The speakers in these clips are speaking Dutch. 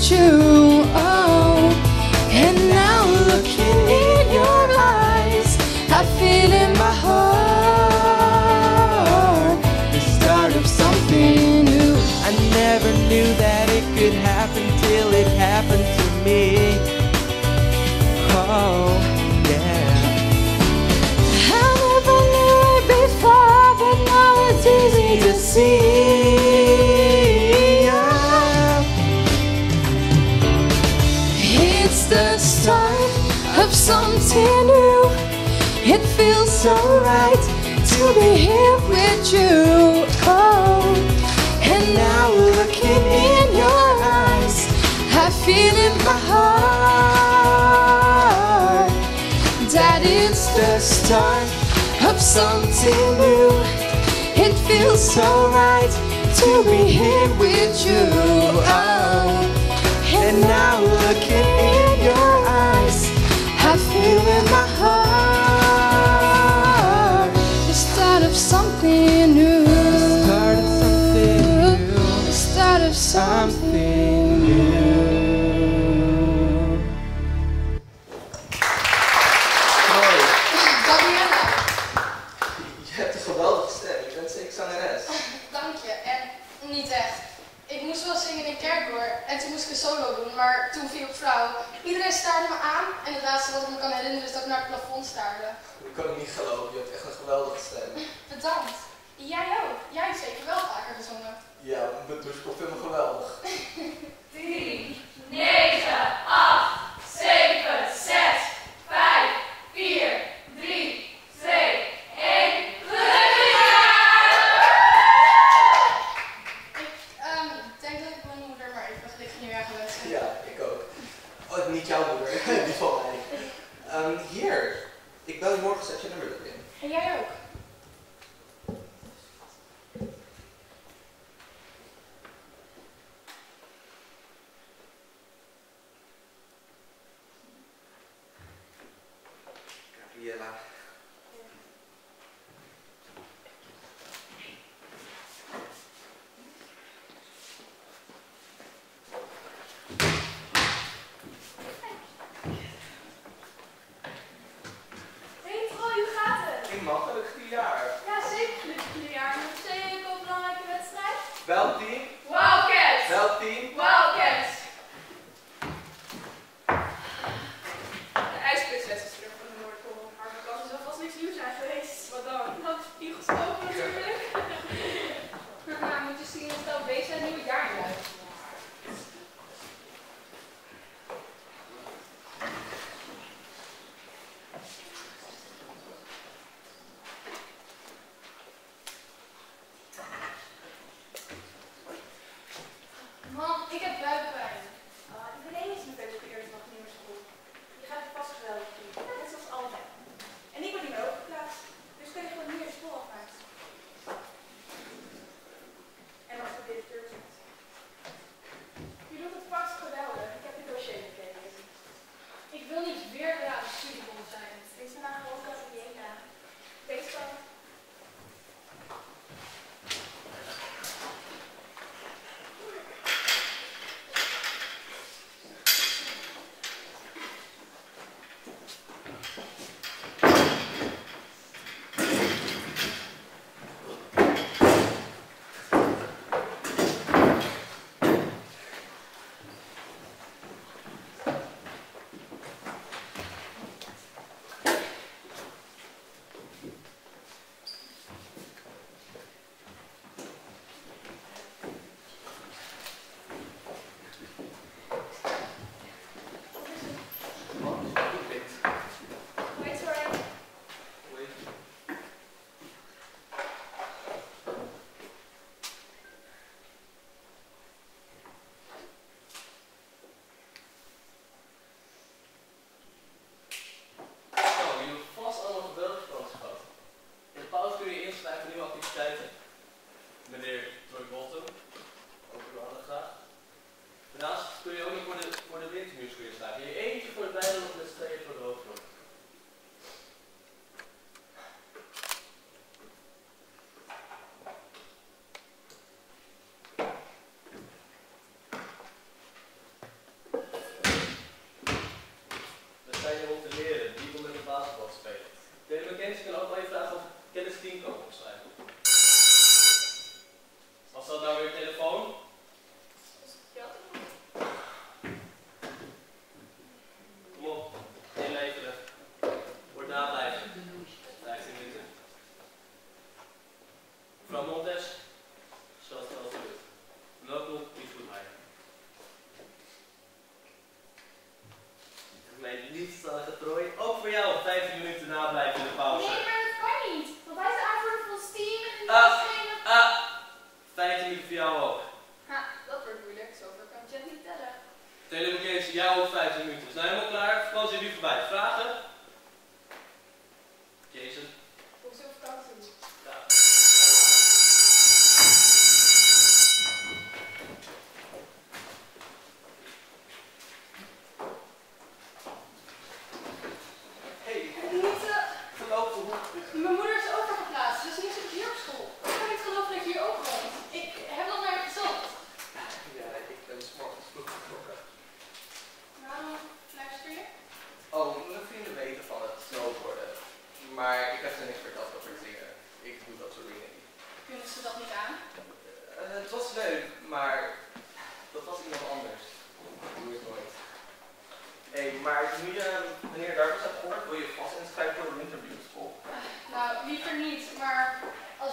you. you. Oh, and now looking in your eyes, I feel in my heart that it's the start of something new. It feels so right to be here with you. Oh, and now looking.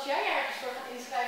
jij ergens voor gaat inschrijven,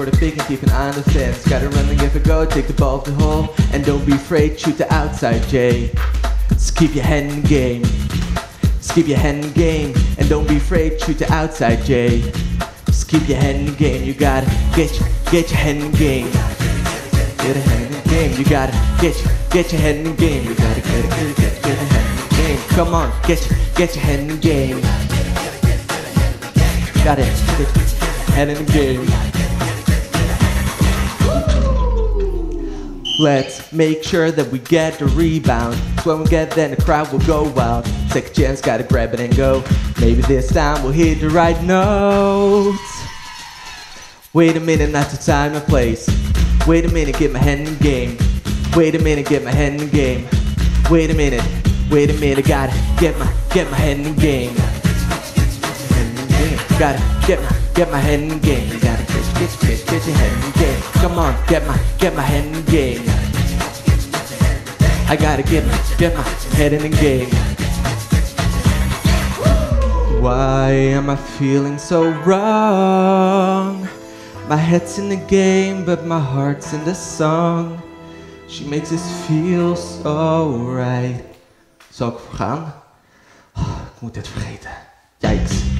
For the big and deep and fence, Gotta run and give a go, take the ball to the hole, and don't be afraid, shoot the outside, Jay. Just keep your head in the game. Just keep your head in the game, and don't be afraid, shoot the outside, Jay. Just keep your head in the game, you gotta get your, get your head in game. Get a in game, you gotta get your, get your head in game, you gotta get it, get it, get, it, get a head in game. Come on, get your, get your head in the game. Got it, get your the in game. Let's make sure that we get the rebound. When we get then the crowd will go wild. Second chance, gotta grab it and go. Maybe this time we'll hit the right note. Wait a minute, not the time and place. Wait a minute, get my hand in the game. Wait a minute, get my hand in the game. Wait a minute, wait a minute, gotta get my get my hand in the game. Gotta get my get my hand in the game. Gotta Get pitch, head your the game. Come on, get my, get my head in the game. I gotta get my, get my head in the game. Why am I feeling so wrong? My head's in the game, but my heart's in the song. She makes us feel so right. Zal ik gaan? Oh, ik moet dit vergeten. Yikes.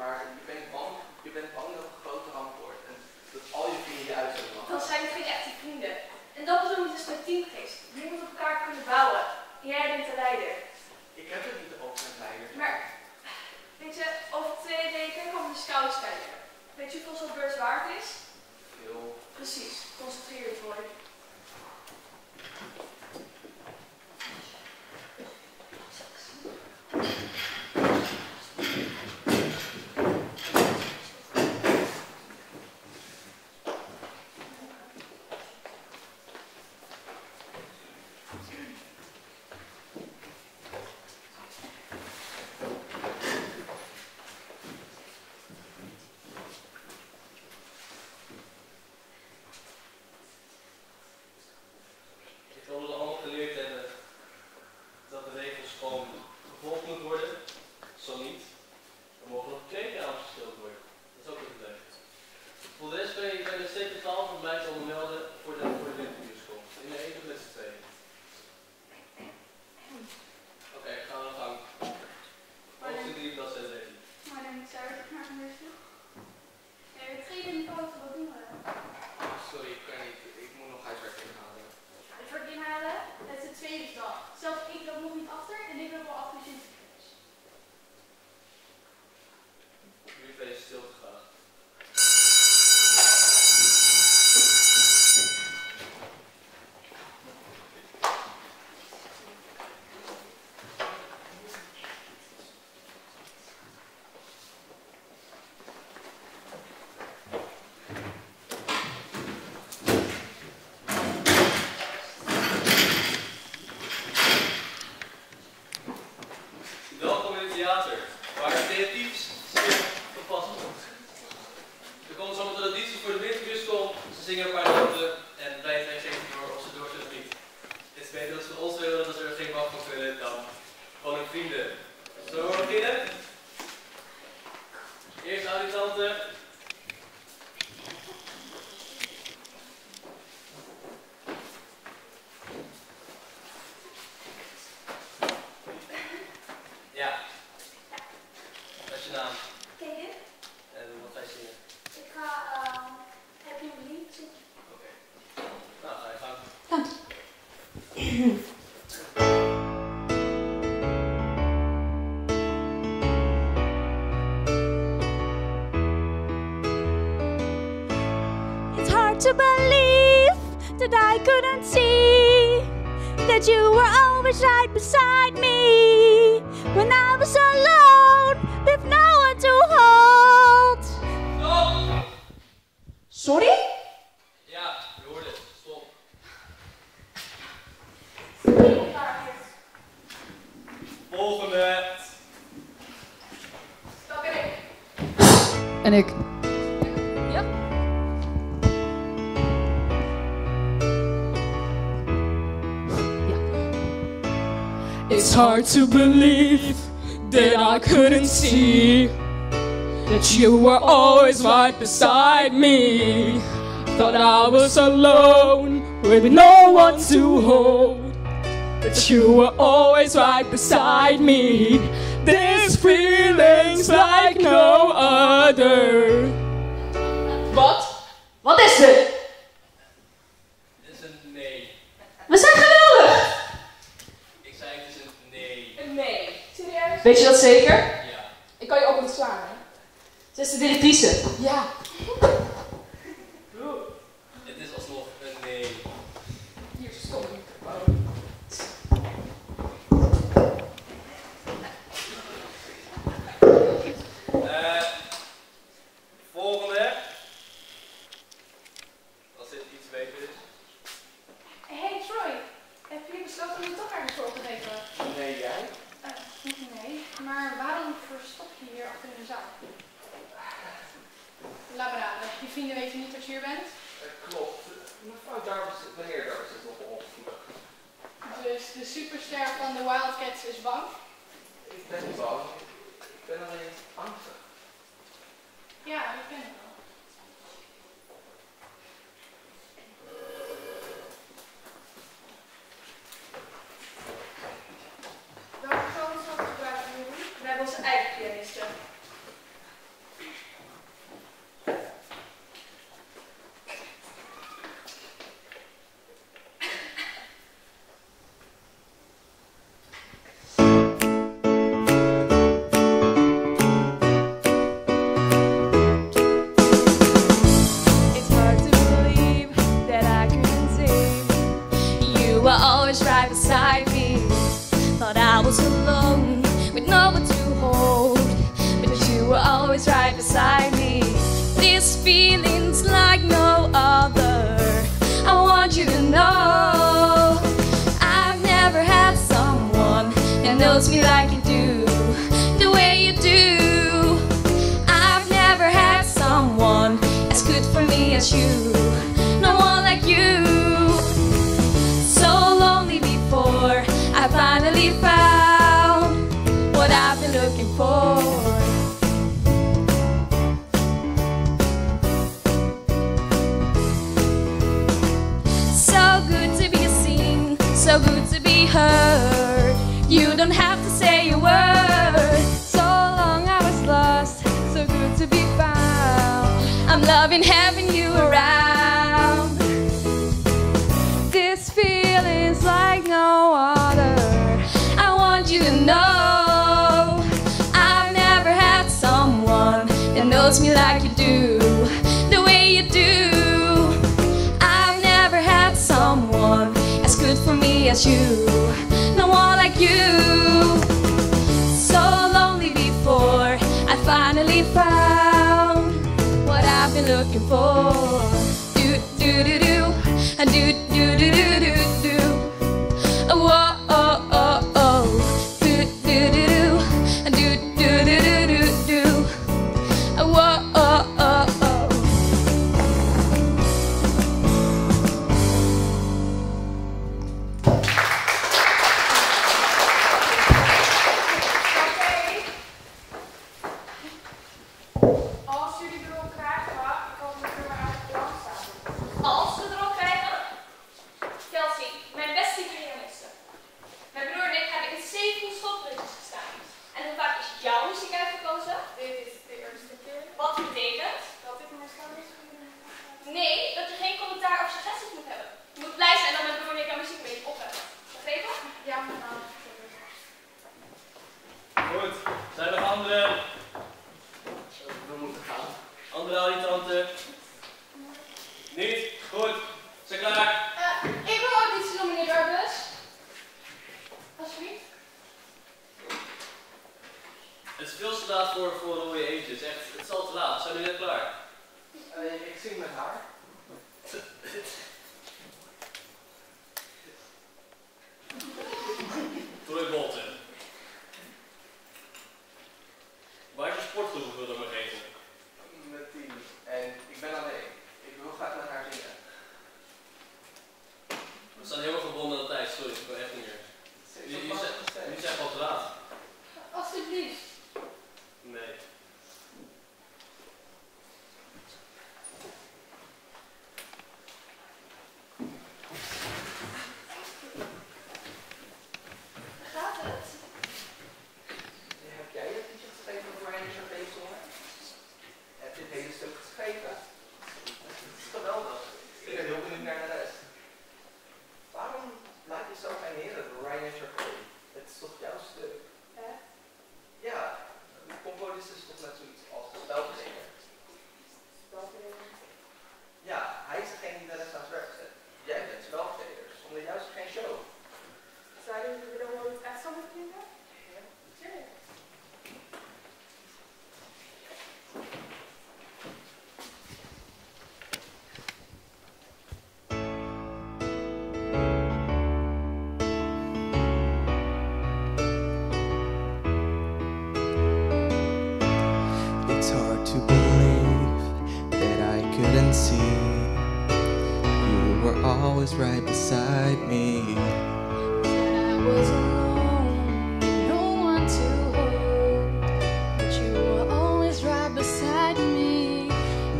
maar je bent bang, je bent bang dat het een grote ramp wordt. En dat al je vrienden je uit zullen Dan zijn geen echte vrienden. En dat is het een met teamgeest. Je moet op elkaar kunnen bouwen. Jij bent de leider. Ik heb het niet op een leider. Maar, weet je, over twee weken komen de scouts kijken. Weet je hoeveel zo'n beurs waard is? Veel. Precies. to believe that I couldn't see that you were always right beside me when I was alone. to believe that I couldn't see that you were always right beside me. Thought I was alone with no one to hold, but you were always right beside me. This feeling's like no other. zeker? Ja. Ik kan je ook ontslaan, hè? Ze is de directrice. was egg pianist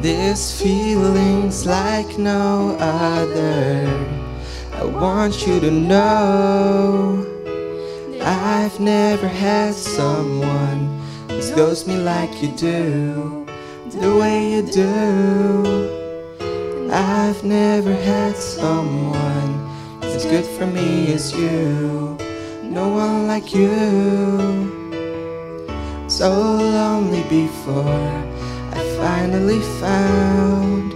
This feeling's like no other. I want you to know I've never had someone just ghost me like you do, the way you do. I've never had someone as good for me as you. No one like you. So lonely before finally found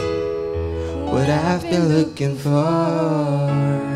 what I've been looking for.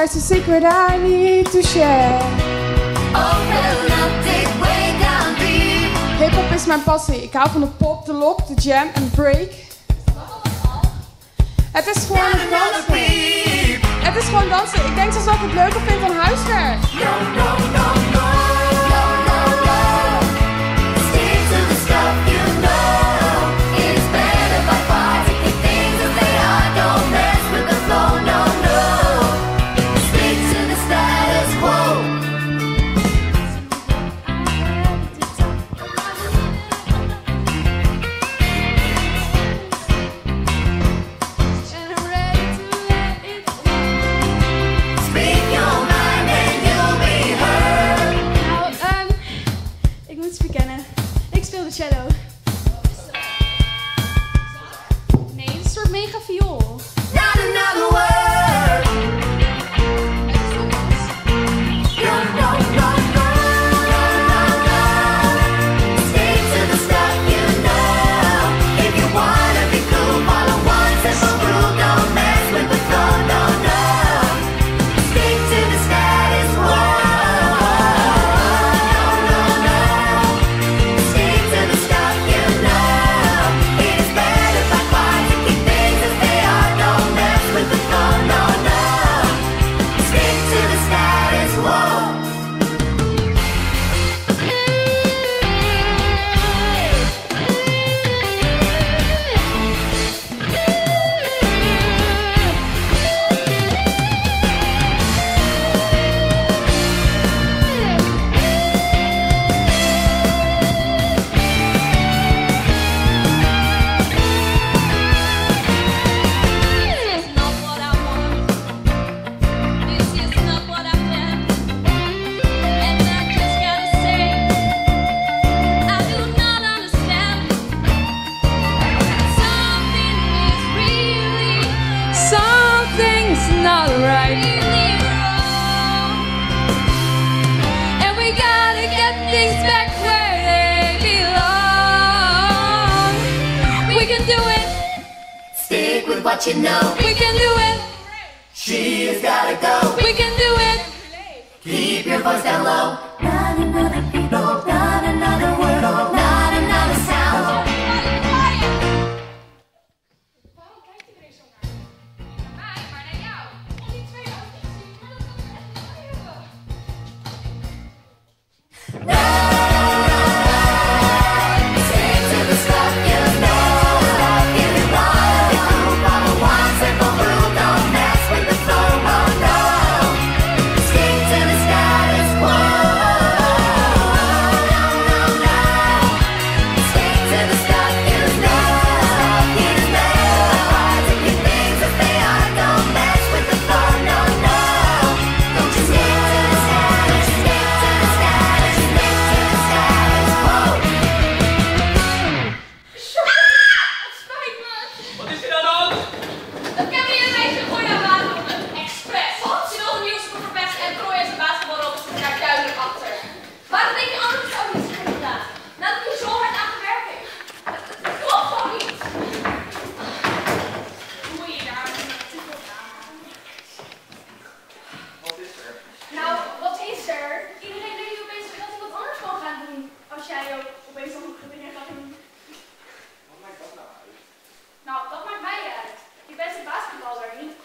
There's a secret I need to share. Hip hop is mijn passie. Ik hou van de pop, de lock, de jam en break. Het is gewoon een dansen. Het is gewoon dansen. Ik denk zelfs dat ik het leuker vind dan huiswerk. And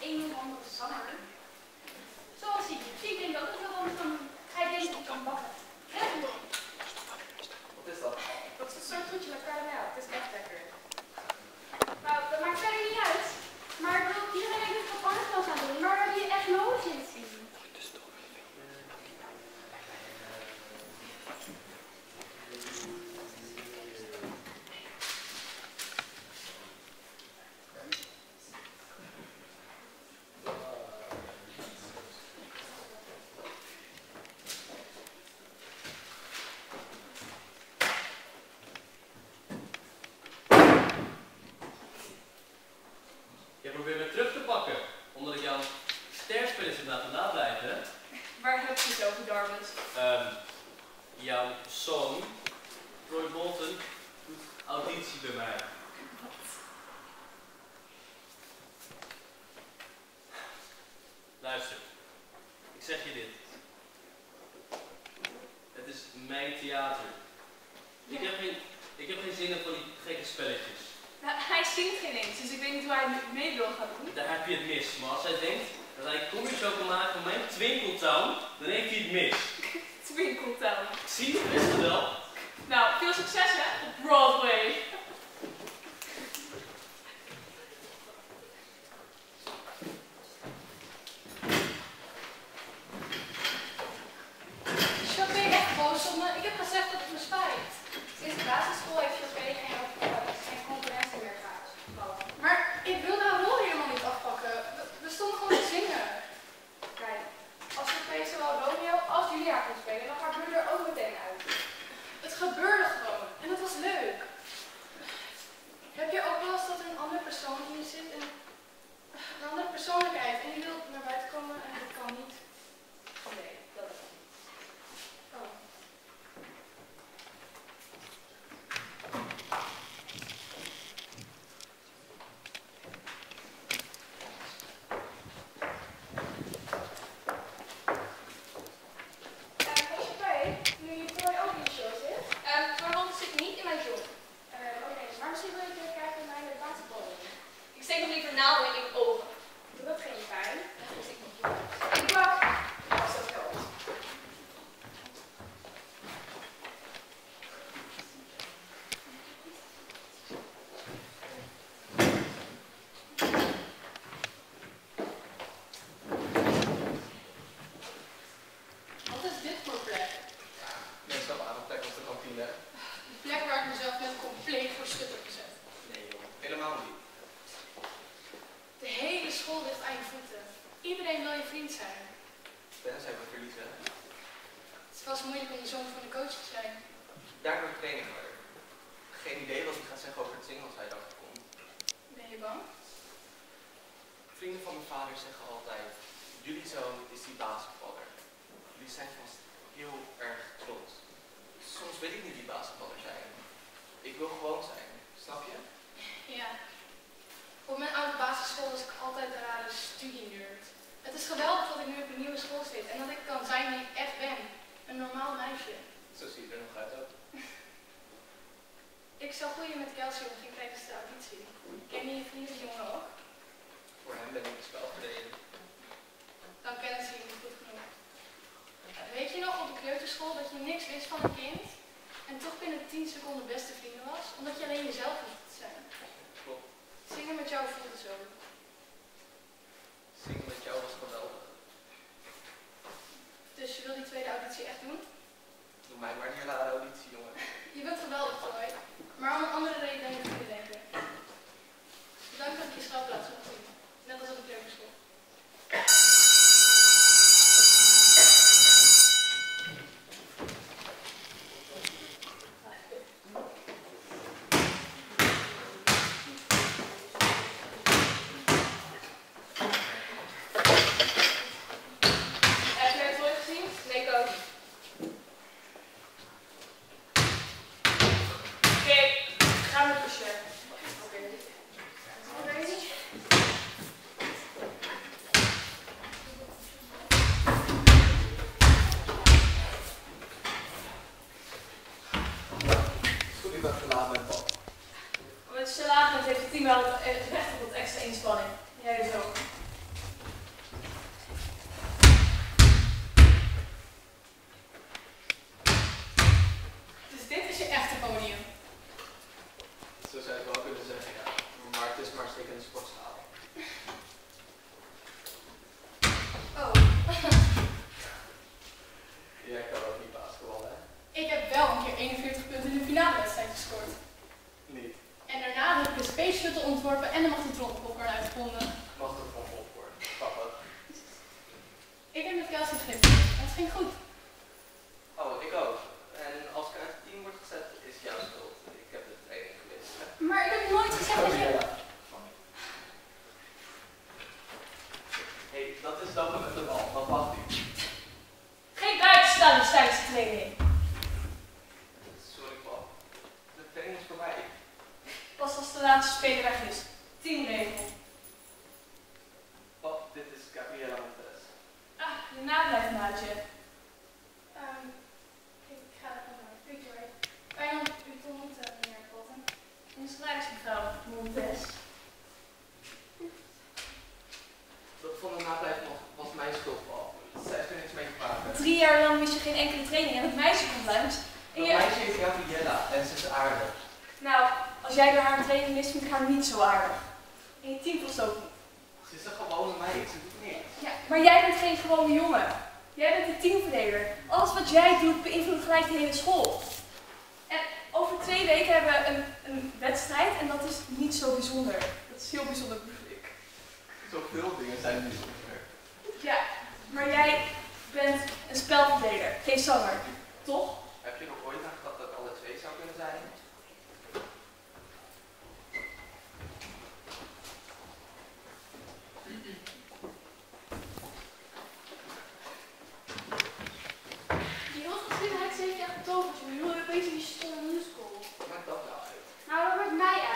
in on the summer. now when you ben met Bob. Met bent heeft het team wel recht op wat extra inspanning. Jij dus ook. Dus dit is je echte podium. Zo zou je het wel kunnen zeggen, ja. Maar het is maar zeker een sportzaal. Oh. Jij kan ook niet basketballen, hè? Ik heb wel een keer 41 punten in de finale wedstrijd gescoord. Niet. En daarna heb ik de Space Shuttle ontworpen en de magnetronpopcorn uitgevonden. Mag van op worden. Papa. Ik heb met Kelsey gegeten. En het ging goed. Oh, ik ook. En als ik uit het team word gezet, is het jouw schuld. Ik heb de training gemist. Maar ik heb nooit gezegd dat je... Hé, hey, dat is lopen met de bal. Dat mag niet. Geen buitenstaanders tijdens de training. Sorry, Bob. De training is voorbij. Pas als de laatste speler weg is. Teamregel. Bob, dit is Gabriela Montes. Ah, je nablijfmaatje. Ehm, ik ga er gewoon naar. Weet je waar? Fijn om u te ontmoeten, meneer Potten. Een salarismevrouw, Montes. Dat van de nablijf was, was mijn schuld, Bob. Zij heeft er niks mee te maken. Drie jaar lang mis je geen enkele training en het meisje komt langs. Dat je... meisje heet Gabriella en ze is aardig. Nou, als jij door haar training mist, vind ik haar niet zo aardig. En je team past ook niet. Ze is een gewone meid, ze doet niks. Ja, maar jij bent geen gewone jongen. Jij bent de teamverdeler. Alles wat jij doet beïnvloedt gelijk de hele school. En over twee weken hebben we een, een wedstrijd en dat is niet zo bijzonder. Dat is heel bijzonder, bedoel ik. Zoveel dingen zijn bijzonder. Ja, maar jij bent een spelverdeler, geen zanger. Toch? Heb je nog ooit aan gedacht dat ik alle twee zou kunnen zijn? Die heel geschiedenis heeft echt betoverd. Die stomme musical. Maakt dat nou uit? Nou, dat maakt mij uit.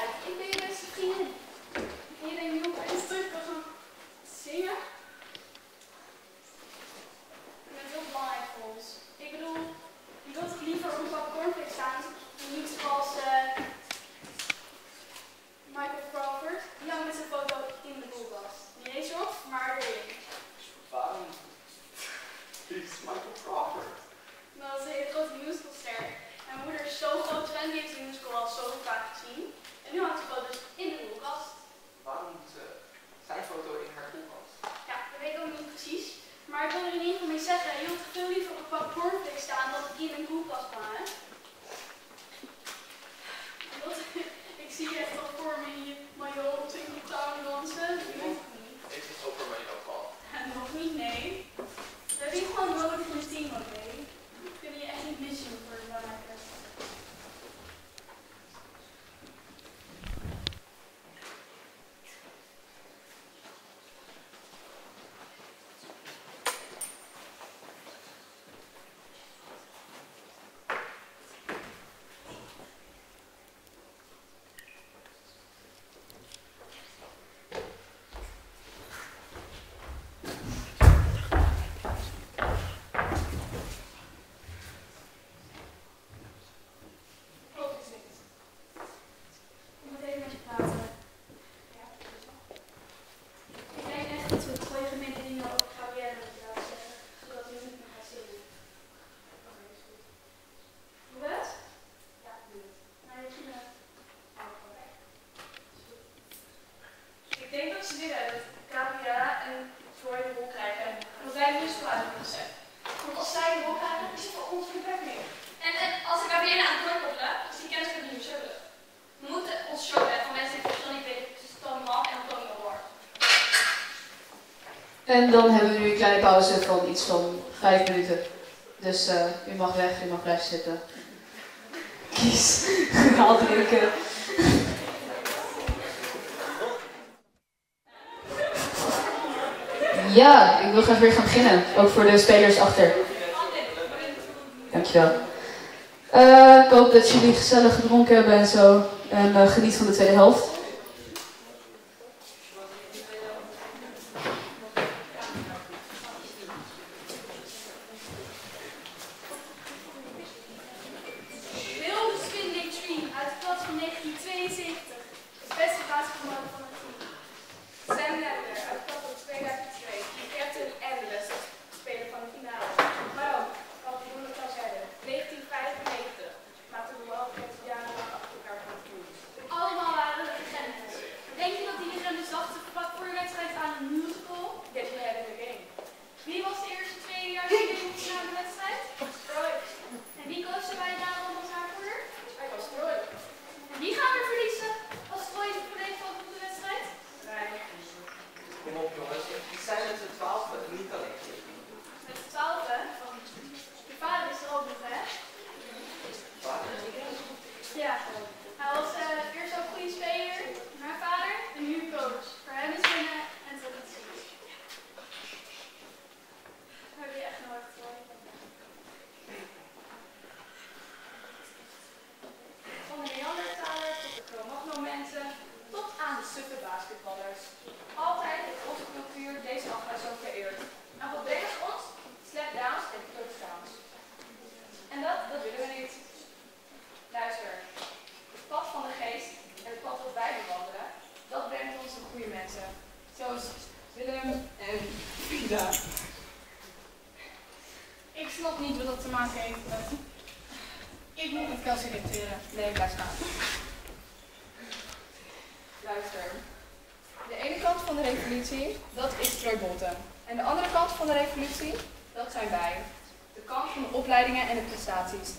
En dan hebben we nu een kleine pauze van iets van vijf minuten. Dus eh, u mag weg, u mag blijven zitten. Kies, haal drinken. Ja, ik wil graag weer gaan beginnen. Ook voor de spelers achter. Dankjewel. Uh, ik hoop dat jullie gezellig gedronken hebben en zo. En eh, geniet van de tweede helft.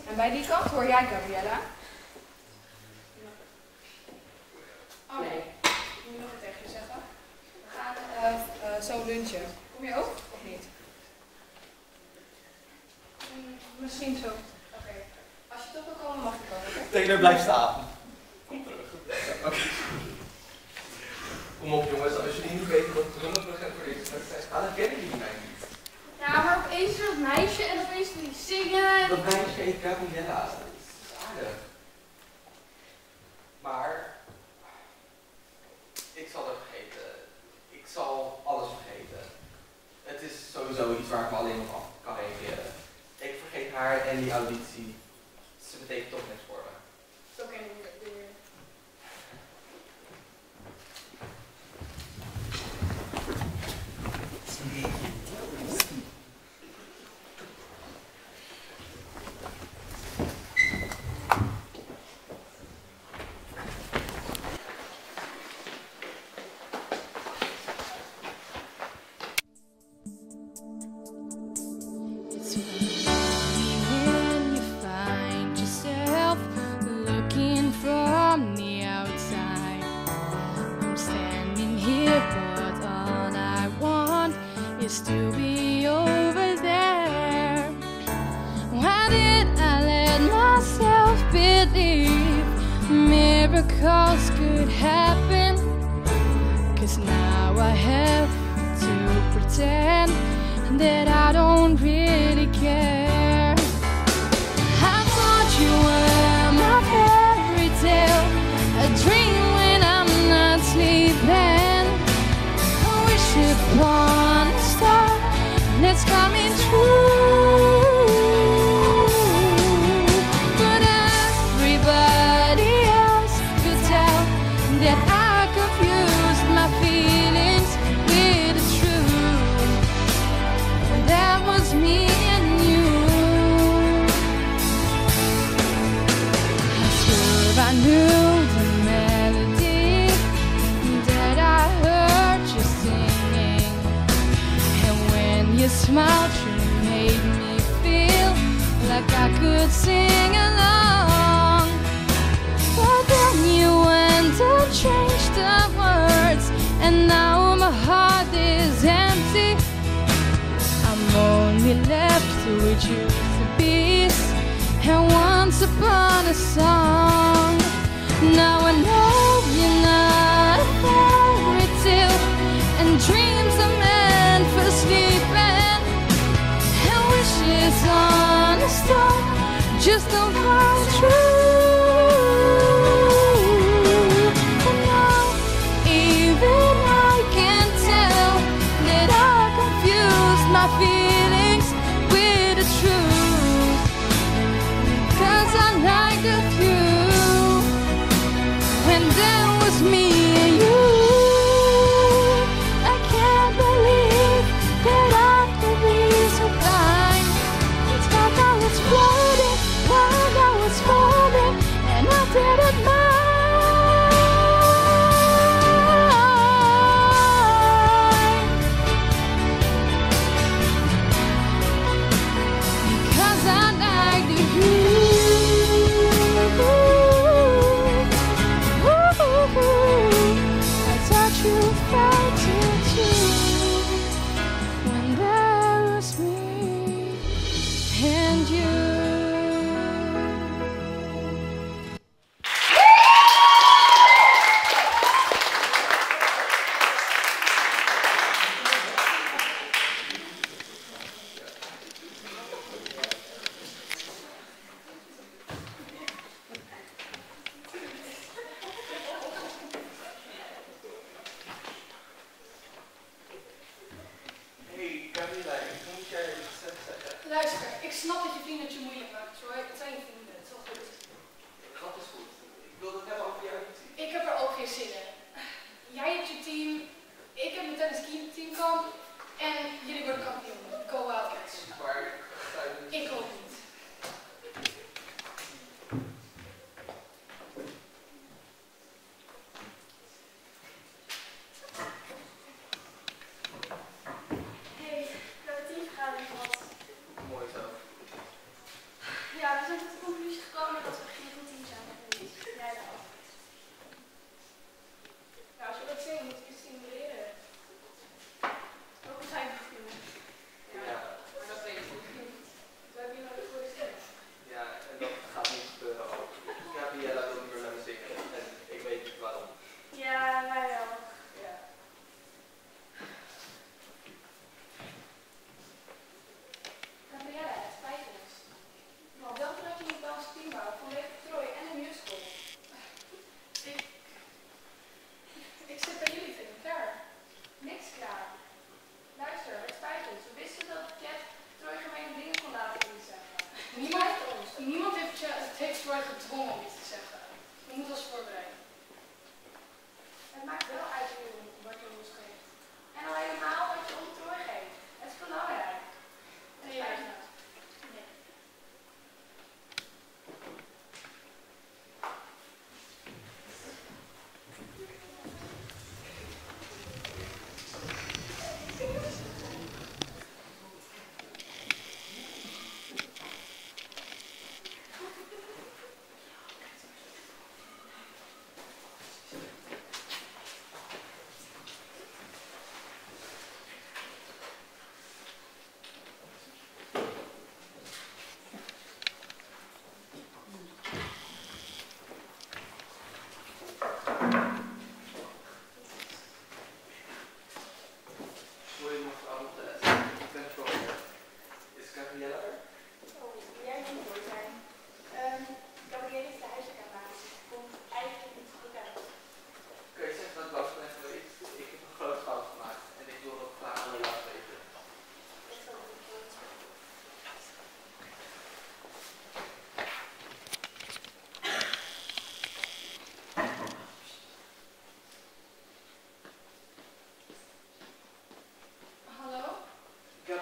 En bij die kant hoor jij, Gabriella, alleen nog af kan reageren. Ik vergeet haar en die auditie. Ze betekent toch niks.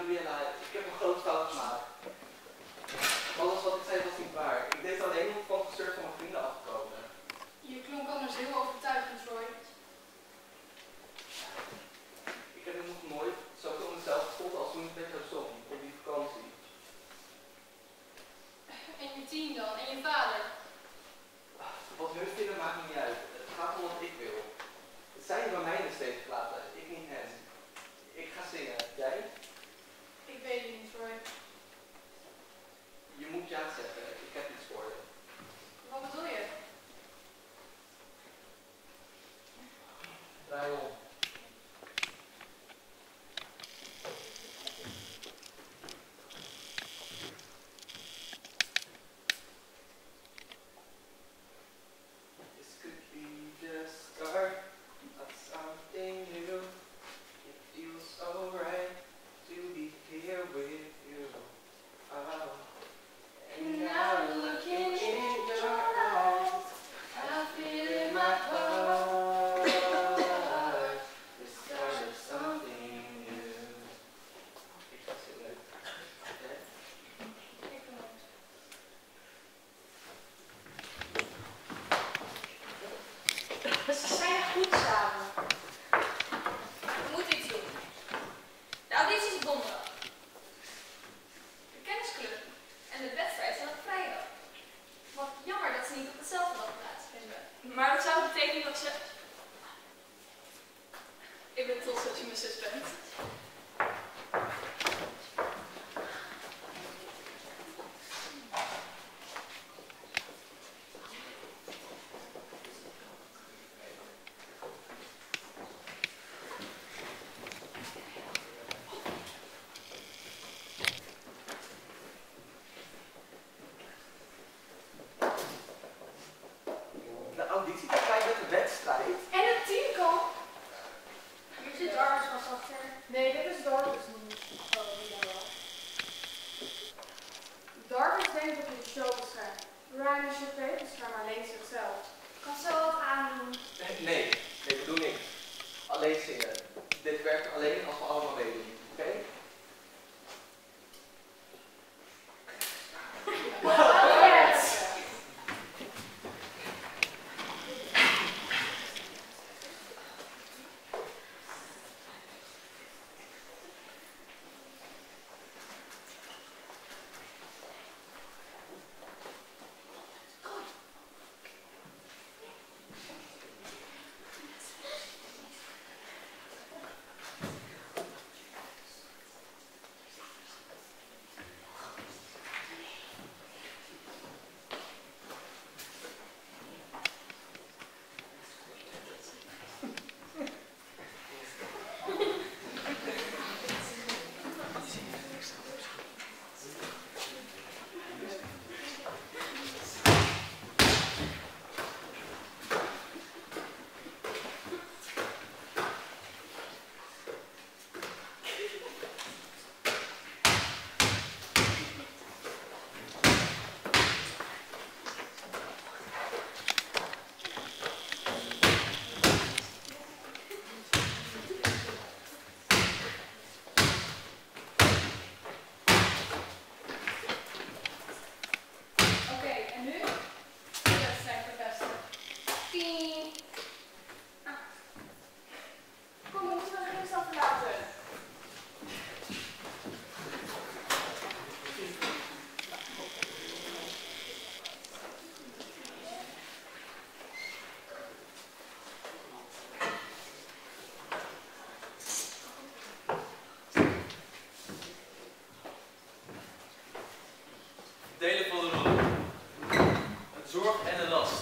越来 cái. zorg en een last.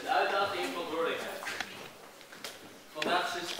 Een uitdaging van verantwoordelijkheid. Vandaag is het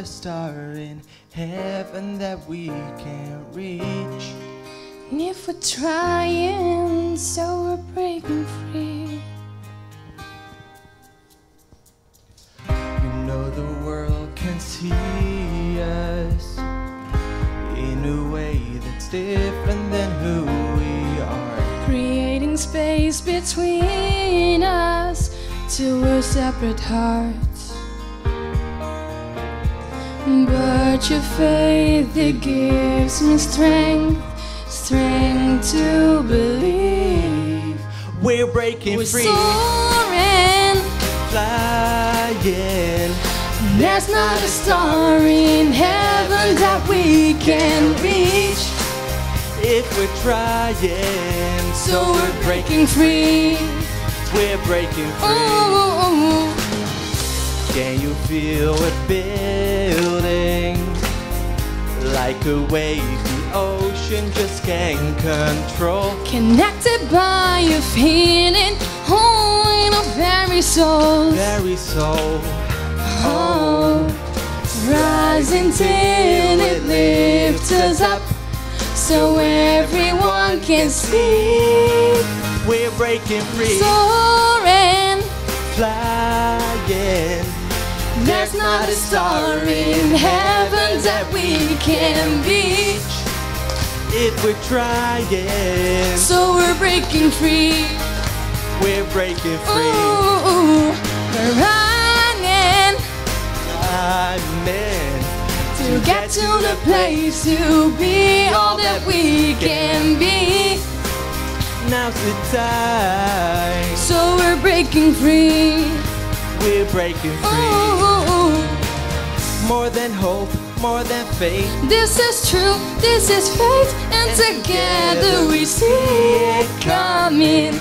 a star in heaven that we can't reach. And if we're trying, so we're breaking free. You know the world can see us in a way that's different than who we are. Creating space between us, two separate hearts. But your faith, it gives me strength, strength to believe. We're breaking We're free, soaring. flying. There's not a star in heaven that we can reach. If we're trying, So we're breaking free. we're breaking free. Ooh, Can you feel it? Like a wave the ocean just can't control. connected by a feeling, oh, in our very soul. Very soul. Oh, rising till it lifts us up, so everyone can see. We're breaking free, Soaring, flying. There's not a star in heaven that we can reach. If we're trying, So we're breaking free. we're breaking free. Ooh, we're running I'm to get to the place to be all that we can be. Now's the time. So we're breaking free. We're breaking free. Ooh, More than hope, more than faith. this is true, this is faith, and together we see it coming.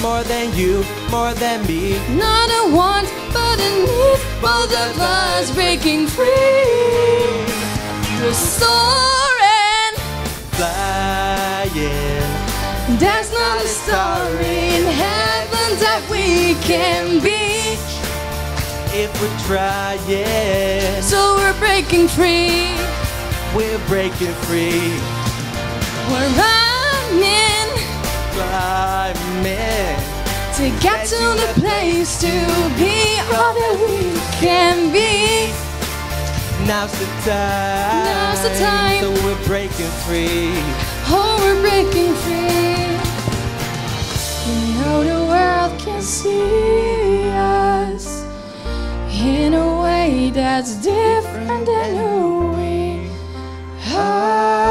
More than you, more than me. Not a want, but a need. Both of us breaking free. We're soaring. Flying. There's not a star in heaven that we can beat. If we try, yeah. So we're breaking free. we're breaking free. We're running Climbing. to get to the place to be all that we can be. Now's the time. Now's the time. So we're breaking free. Oh, we're breaking free. You know the world can see us in a way that's different than who we are.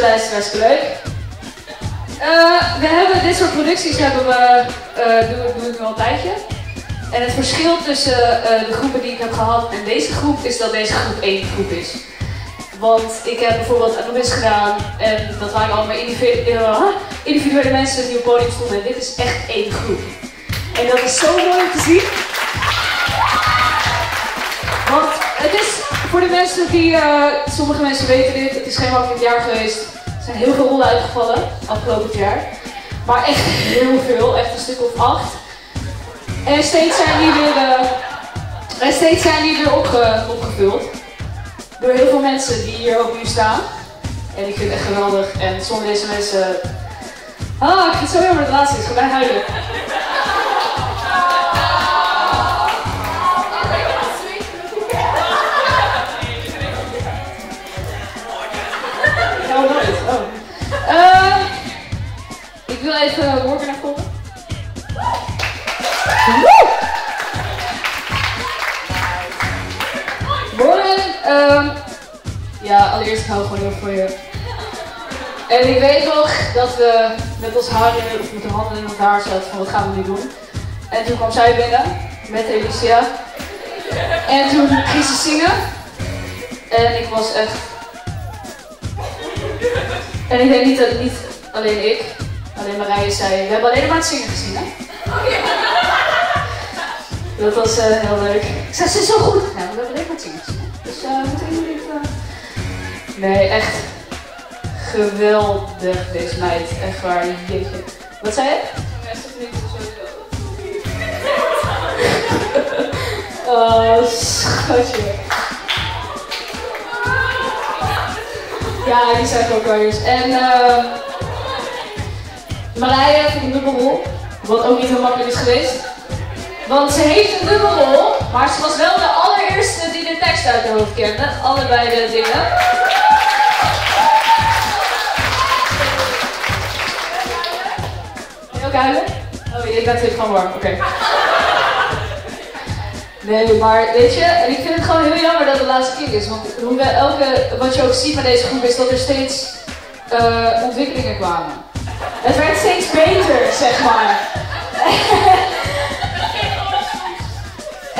lijst is leuk. Uh, we hebben dit soort producties hebben we, doen, doen we al een tijdje. En het verschil tussen eh, de groepen die ik heb gehad en deze groep is dat deze groep één groep is. Want ik heb bijvoorbeeld Anubis gedaan en dat waren allemaal individuele, individuele mensen die op podium stonden. En dit is echt één groep. En dat is zo mooi te zien. de mensen die, eh, sommige mensen weten dit, het is geen makkelijk jaar geweest. Er zijn heel veel rollen uitgevallen afgelopen jaar. Maar echt heel veel, echt een stuk of acht. En steeds zijn die weer, eh, en steeds zijn die weer opge opgevuld. Door heel veel mensen die hier ook nu staan. En ik vind het echt geweldig. En sommige deze mensen. Ah, ik vind zo jammer dat het laatste is. Ik ga huilen. guys even eh, working naar home. Morgen, um, ja, allereerst ik hou gewoon heel voor je. En ik weet nog dat we met ons haren in, of met de handen in ons haar zaten van wat gaan we nu doen. En toen kwam zij binnen met Alicia. En toen ging ze zingen. En ik was echt. En ik denk niet, niet alleen ik, alleen Marije zei, we hebben alleen maar het zingen gezien hè. Dat was eh, heel leuk. Ik zei, ze is zo goed. Ja, we hebben alleen maar het zingen gezien. hè. Dus eh moeten jullie eh, Nee, echt geweldig deze meid. Echt waar, jeetje. Wat zei je? Oh, schatje. Ja, die zijn ook wel eens. En eh Marije heeft een dubbelrol, wat ook niet heel makkelijk is geweest. Want ze heeft een dubbelrol, maar ze was wel de allereerste die de tekst uit de hoofd kende. Allebei de dingen. Wil je ook huilen? Oh, je bent even van warm, oké. Nee, maar weet je, en ik vind het gewoon heel jammer dat het laatste keer is. Want we elke, wat je ook ziet met deze groep is dat er steeds eh, ontwikkelingen kwamen. Het werd steeds beter, zeg maar.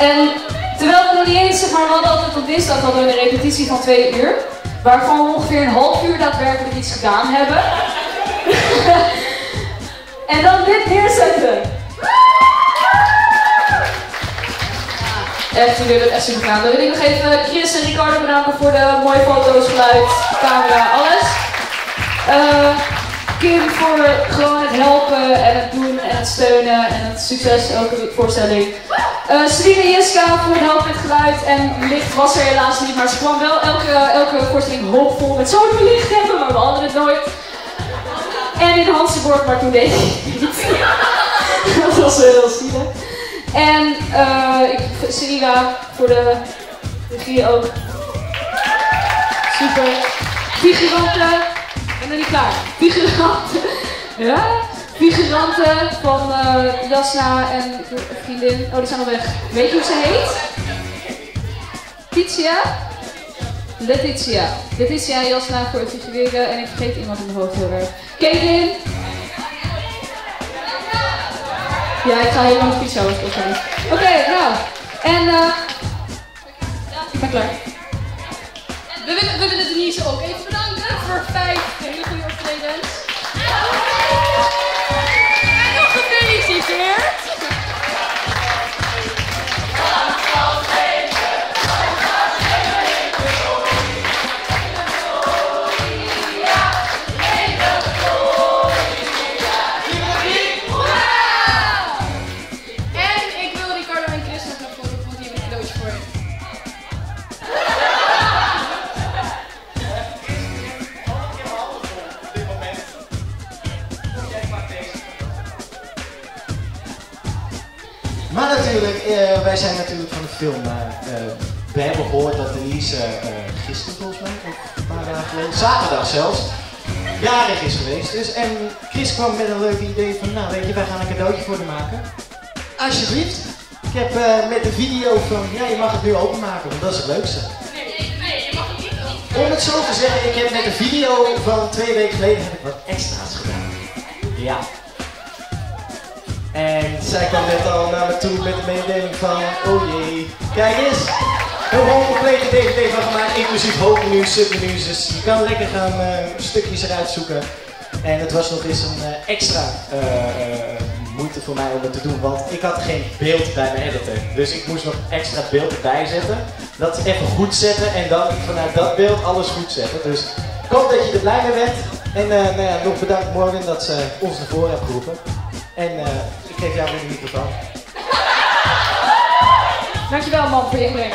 en terwijl we nog niet eens, zeg maar, we hadden altijd op dinsdag hadden we een repetitie van twee uur. Waarvan we ongeveer een half uur daadwerkelijk iets gedaan hebben. en dan dit neerzetten. Echt, jullie hebben het echt super gedaan. Dan wil ik nog even Chris en Ricardo bedanken voor de mooie foto's, geluid, camera, alles. Eh, Kim voor gewoon het helpen en het doen en het steunen en het succes elke voorstelling. Eh Celine Jessica voor het helpen met geluid en licht was er helaas niet, maar ze kwam wel elke, elke voorstelling hoopvol met we licht hebben, maar we hadden het nooit. En in Hansenborg, maar toen deed het niet. Dat was heel zielig. En eh ik, Celina voor de regie ook. Super. Figuranten. Ben nog niet klaar. Figuranten. Ja? Figuranten van eh, Jasna en vriendin. Oh, die zijn al weg. Weet je hoe ze heet? Titia? Letitia. Letitia en Jasna voor het figureren. En ik vergeet iemand in mijn hoofd heel erg. Caitlin. Ja, ik ga heel lang fietsen. Oké, nou. En eh. ik ben klaar. We willen, we willen Denise ook even for faith. Zelfs, jarig is geweest. Dus, en Chris kwam met een leuk idee van, nou weet je, wij gaan een cadeautje voor haar maken. Alsjeblieft. Ik heb eh, met een video van, ja je mag het nu openmaken, want dat is het leukste. Om het zo te zeggen, ik heb met een video van twee weken geleden heb ik wat extra's gedaan. Ja. En zij kwam net al naar me toe met de mededeling van, oh jee, kijk eens. Een gewoon complete DVD van gemaakt, inclusief hoofdmenu's, submenu's. Dus je kan lekker gaan eh, stukjes eruit zoeken. En het was nog eens een eh, extra eh, moeite voor mij om het te doen, want ik had geen beeld bij mijn editor. Dus ik moest nog extra beeld erbij zetten. Dat even goed zetten en dan vanuit dat beeld alles goed zetten. Dus ik hoop dat je er blij mee bent. En nou ja, nog bedankt Morgan dat ze ons naar voren hebt geroepen. En ik geef jou weer de microfoon. Dankjewel man voor je inbreng.